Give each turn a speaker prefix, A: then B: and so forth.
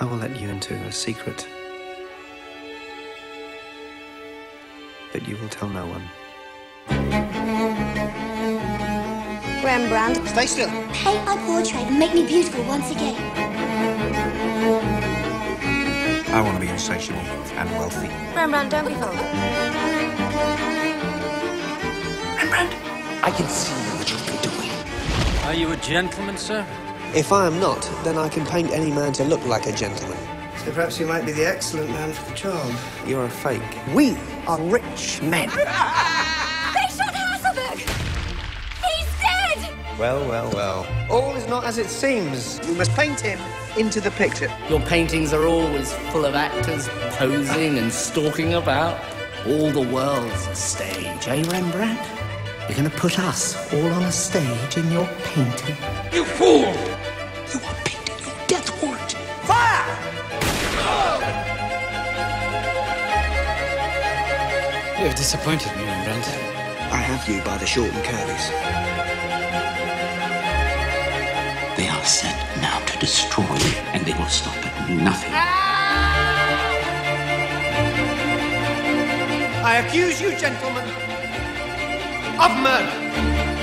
A: I will let you into a secret that you will tell no one.
B: Rembrandt.
C: Stay still.
D: Paint my portrait and make me beautiful once again.
C: I want to be insatiable and wealthy.
B: Rembrandt, don't be vulgar.
C: Rembrandt, I can see what you've been doing.
E: Are you a gentleman, sir?
A: If I am not, then I can paint any man to look like a gentleman.
F: So perhaps you might be the excellent man for the job.
A: You're a fake.
F: We are rich men.
D: They shot Hasselberg! He's dead!
A: Well, well, well. All is not as it seems.
F: We must paint him into the picture.
G: Your paintings are always full of actors posing and stalking about. All the world's a stage, eh, Rembrandt? You're gonna put us all on a stage in your painting?
C: You fool! You
E: have disappointed me, Rembrandt.
F: I have you by the short and curlies.
H: They are set now to destroy you, and they will stop at nothing.
F: I accuse you, gentlemen, of murder.